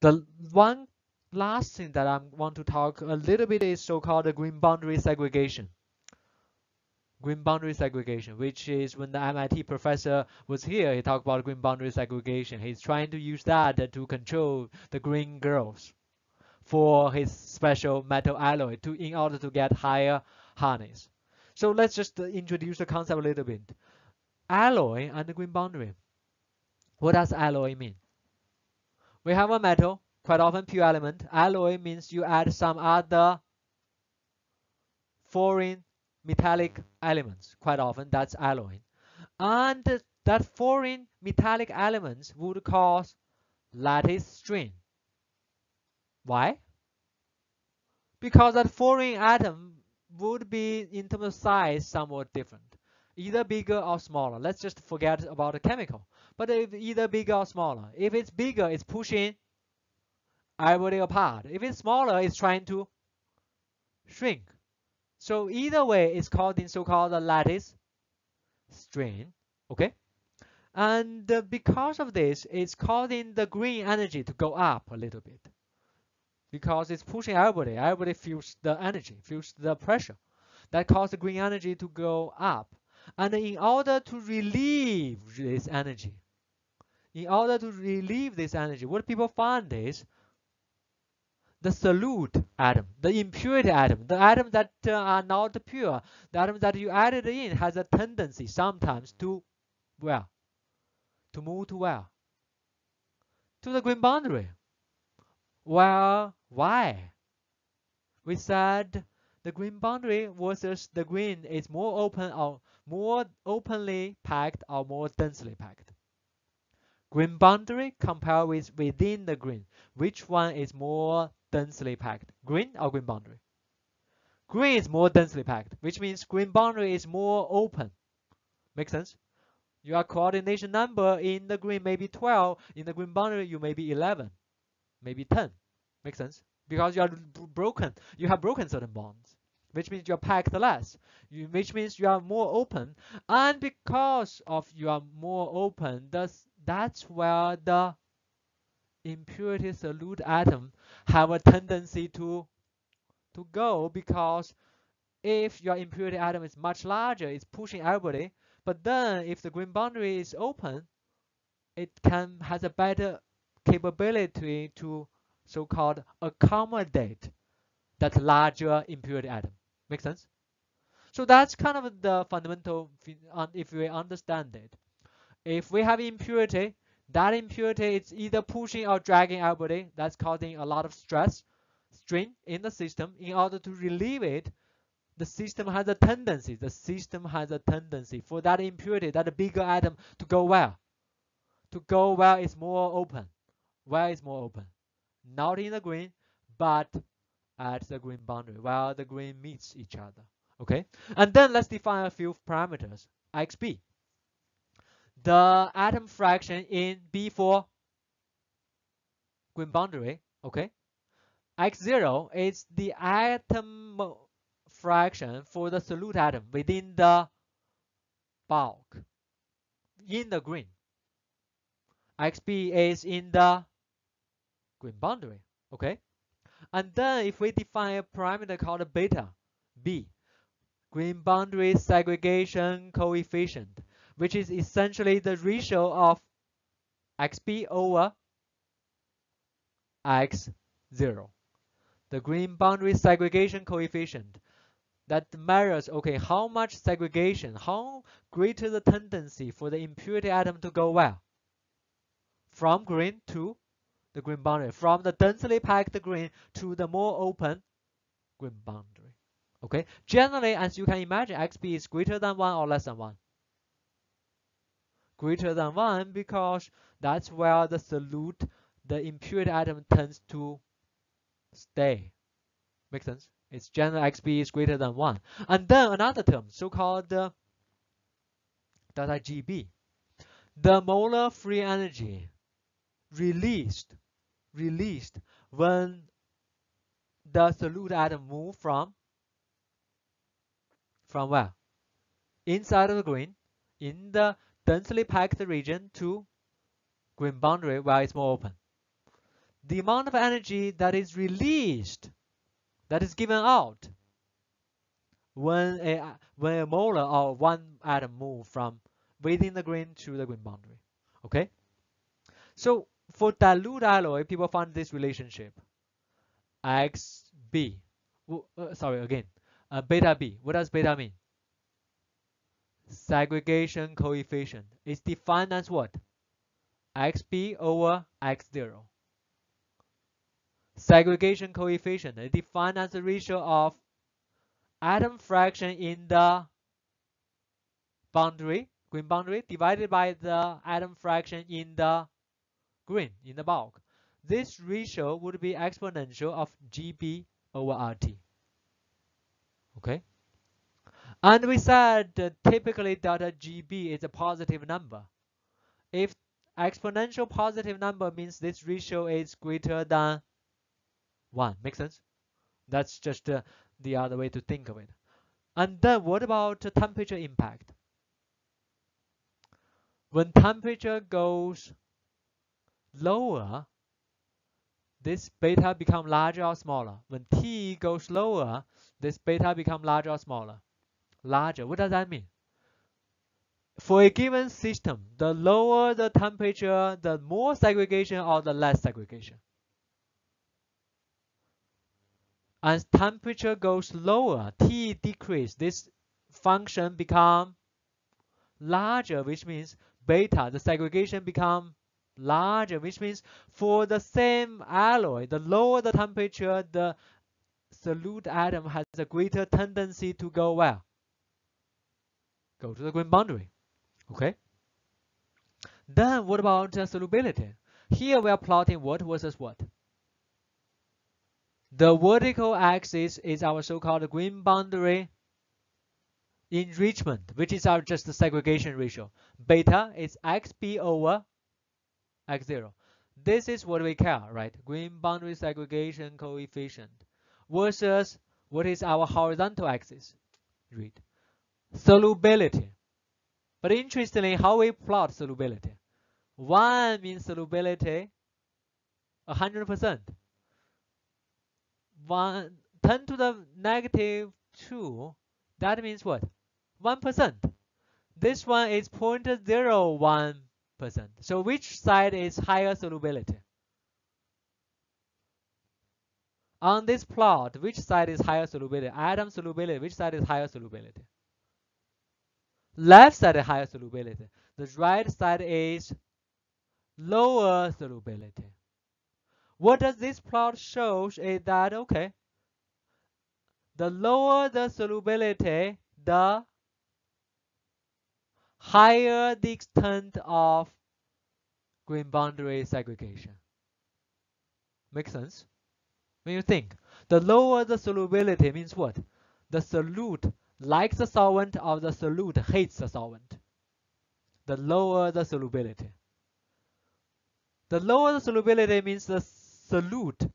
The one last thing that I want to talk a little bit is so-called the grain boundary segregation. Grain boundary segregation, which is when the MIT professor was here, he talked about grain boundary segregation. He's trying to use that to control the grain growth for his special metal alloy to in order to get higher hardness. So let's just introduce the concept a little bit. Alloy and the grain boundary. What does alloy mean? We have a metal, quite often pure element. Alloy means you add some other foreign metallic elements. Quite often that's alloy. And that foreign metallic elements would cause lattice strain. Why? Because that foreign atom would be in terms of size somewhat different either bigger or smaller let's just forget about the chemical but if either bigger or smaller if it's bigger it's pushing everybody apart if it's smaller it's trying to shrink so either way it's called causing so-called lattice strain okay and uh, because of this it's causing the grain energy to go up a little bit because it's pushing everybody. Everybody feels the energy, feels the pressure. That causes the grain energy to go up. And in order to relieve this energy, in order to relieve this energy, what people find is the solute atom, the impurity atom, the atoms that uh, are not pure, the atoms that you added in has a tendency sometimes to, well, to move to where? To the grain boundary. Well, why? We said the grain boundary versus the grain is more open or more openly packed or more densely packed. Grain boundary compared with within the grain. Which one is more densely packed? Grain or grain boundary? Grain is more densely packed, which means grain boundary is more open. Make sense? Your coordination number in the grain may be 12, in the grain boundary you may be 11, maybe 10. Make sense? Because you are broken, you have broken certain bonds, which means you are packed less, you, which means you are more open. And because of you are more open, that's, that's where the impurity solute atom have a tendency to to go because if your impurity atom is much larger, it's pushing everybody. But then if the grain boundary is open, it can has a better capability to so-called accommodate that larger impurity atom. Make sense? So that's kind of the fundamental, uh, if we understand it. If we have impurity, that impurity is either pushing or dragging everybody. Eh? That's causing a lot of stress, strain in the system. In order to relieve it, the system has a tendency, the system has a tendency for that impurity, that bigger atom to go where? To go where it's more open. Where is more open? not in the grain, but at the grain boundary, where the grain meets each other. Okay, and then let's define a few parameters. xb. The atom fraction in B4 grain boundary. Okay, x0 is the atom fraction for the solute atom within the bulk in the grain. xb is in the grain boundary. Okay, and then if we define a parameter called beta, b, grain boundary segregation coefficient, which is essentially the ratio of xb over x0. The grain boundary segregation coefficient that measures, okay, how much segregation, how greater the tendency for the impurity atom to go where? From green to the grain boundary from the densely packed grain to the more open grain boundary. Okay, generally, as you can imagine, xb is greater than 1 or less than 1. Greater than 1 because that's where the solute, the impurity atom tends to stay. Make sense? Its general xb is greater than 1. And then another term, so-called uh, delta GB. The molar free energy released released when the solute atom move from from where inside of the grain in the densely packed region to grain boundary where it's more open the amount of energy that is released, that is given out when a when a molar or one atom move from within the grain to the grain boundary. Okay. So for dilute alloy, people find this relationship XB. Uh, sorry again, uh, beta B. What does beta mean? Segregation coefficient is defined as what? XB over X0. Segregation coefficient is defined as the ratio of atom fraction in the boundary, grain boundary, divided by the atom fraction in the grain, in the bulk. This ratio would be exponential of GB over RT. Okay? And we said that typically delta GB is a positive number. If exponential positive number means this ratio is greater than 1. Make sense? That's just uh, the other way to think of it. And then what about temperature impact? When temperature goes lower, this beta become larger or smaller. When T goes lower, this beta become larger or smaller. Larger, what does that mean? For a given system, the lower the temperature, the more segregation or the less segregation. As temperature goes lower, T decrease, this function become larger, which means beta, the segregation become larger, which means for the same alloy, the lower the temperature, the solute atom has a greater tendency to go where? Go to the grain boundary. Okay. Then what about uh, solubility? Here we are plotting what versus what. The vertical axis is our so-called grain boundary enrichment, which is our just the segregation ratio. Beta is xb over x0. This is what we care, right? Grain boundary segregation coefficient versus what is our horizontal axis? Read. Solubility. But interestingly, how we plot solubility. 1 means solubility 100%. 1, 10 to the negative 2, that means what? 1%. This one is 0.01%. So which side is higher solubility? On this plot, which side is higher solubility? Atom solubility, which side is higher solubility? Left side is higher solubility. The right side is lower solubility. What does this plot show is that, okay, the lower the solubility, the higher the extent of grain boundary segregation. Make sense? When you think, the lower the solubility means what? The solute likes the solvent or the solute hates the solvent. The lower the solubility. The lower the solubility means the solute,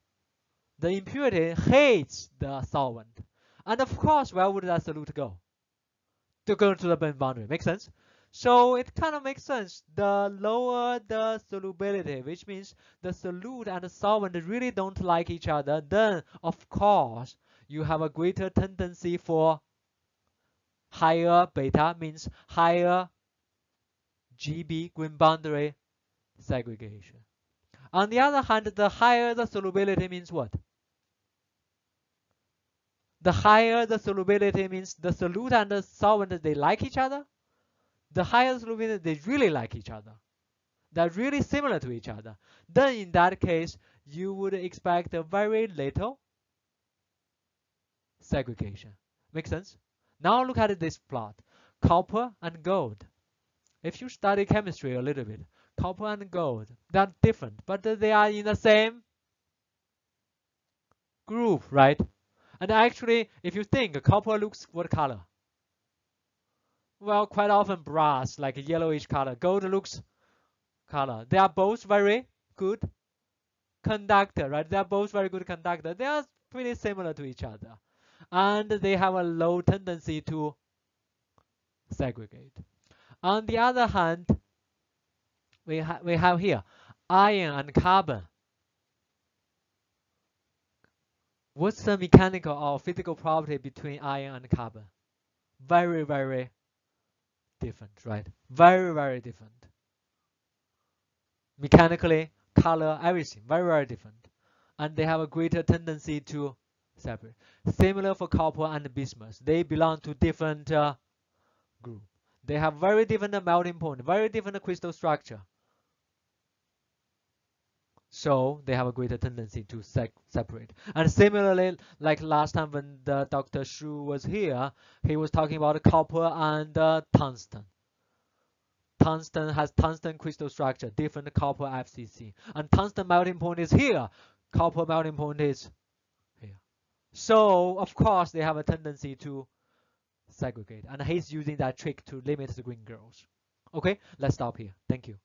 the impurity hates the solvent. And of course, where would that solute go? To go to the boundary. Make sense? So it kind of makes sense. The lower the solubility, which means the solute and the solvent really don't like each other, then of course you have a greater tendency for higher beta means higher GB grain boundary segregation. On the other hand, the higher the solubility means what? The higher the solubility means the solute and the solvent, they like each other the highest solubility, they really like each other. They're really similar to each other. Then in that case, you would expect very little segregation. Make sense? Now look at this plot. Copper and gold. If you study chemistry a little bit, copper and gold, they're different, but they are in the same group, right? And actually, if you think copper looks what color? Well, quite often brass, like a yellowish color. Gold looks color. They are both very good conductor, right? They are both very good conductor. They are pretty similar to each other. And they have a low tendency to segregate. On the other hand, we, ha we have here iron and carbon. What's the mechanical or physical property between iron and carbon? Very, very different, right? Very, very different. Mechanically, color, everything, very, very different. And they have a greater tendency to separate. Similar for copper and bismuth. They belong to different uh, group. They have very different melting point, very different crystal structure. So they have a greater tendency to separate. And similarly, like last time when the Dr. Schuh was here, he was talking about copper and uh, tungsten. Tungsten has tungsten crystal structure, different copper FCC. And tungsten melting point is here. Copper melting point is here. So, of course, they have a tendency to segregate. And he's using that trick to limit the grain growth. Okay, let's stop here. Thank you.